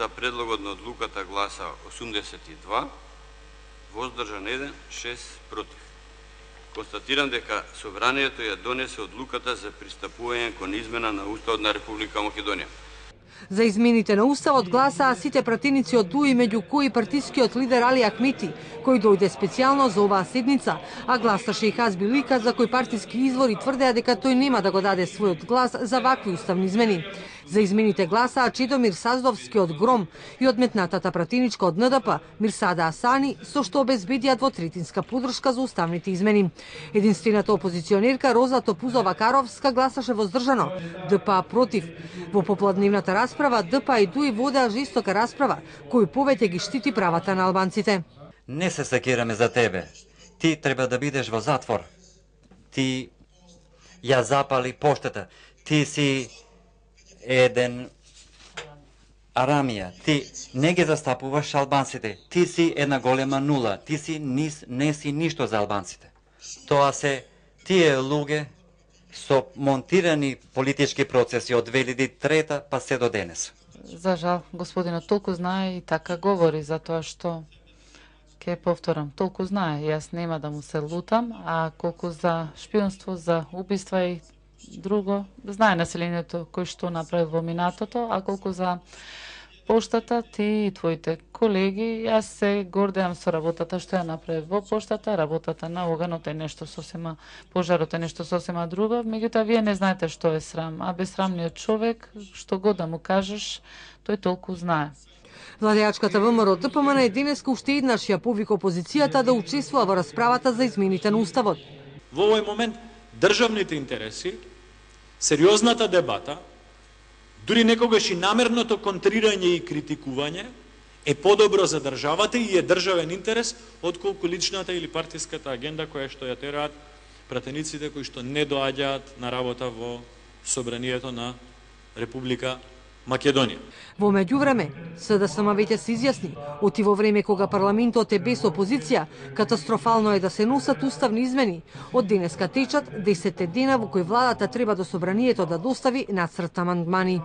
За предлогот на одлуката гласа 82, воздржан 1, 6 против. Констатирам дека Собранието ја донесе одлуката за пристапување кон измена на Уставот на Република Македонија. За измените на Уставот гласаа сите пратеници од ДУИ, меѓу кои партискиот лидер Али Акмити, кој дојде специјално за оваа седница, а гласаше и Хазби Лика, за кој партиски извори тврдеа дека тој нема да го даде својот глас за вакви уставни измени. За измените гласаа Чедомир Саздовски од Гром и одметнатата пратиничка од НДП Мирсада Асани, со што обезбедија двотретинска подршка за уставните измени. Единствената опозиционерка Роза Топузова Каровска гласаше воздржано, ДПА против. Во попладневната расправа ДПА и ДУИ водеа жестока расправа, кој повеќе ги штити правата на албанците. Не се секираме за тебе. Ти треба да бидеш во затвор. Ти ја запали поштата. Ти си еден Арамија, ти не ги застапуваш албанците. Ти си една голема нула. Ти си нис, не си ништо за албанците. Тоа се тие луѓе со монтирани политички процеси од 2003 па се до денес. За жал, господинот толку знае и така говори, затоа што Ке повторам, толку знае, јас нема да му се лутам, а колку за шпионство, за убиства и друго, знае населението кој што направи во минатото, а колку за поштата, ти и твоите колеги, јас се гордеам со работата што ја направи во поштата, работата на оганот е нешто сосема, пожарот е нешто сосема друго, меѓутоа вие не знаете што е срам, а безсрамниот човек, што го да му кажеш, тој толку знае. Владеачката ВМРО ДПМН е денеска уште еднаш ја повика опозицијата да учествува во расправата за измените на Уставот. Во овој момент државните интереси сериозната дебата, дури некогаш и намерното контрирање и критикување е подобро за државата и е државен интерес отколку личната или партиската агенда која што ја тераат пратениците кои што не доаѓаат на работа во собранието на Република Македонија. Во меѓувреме, СДСМ веќе се изјасни, оти во време кога парламентот е без опозиција, катастрофално е да се носат уставни измени. Од денеска течат 10 дена во кои владата треба до собранието да достави нацрт амандмани.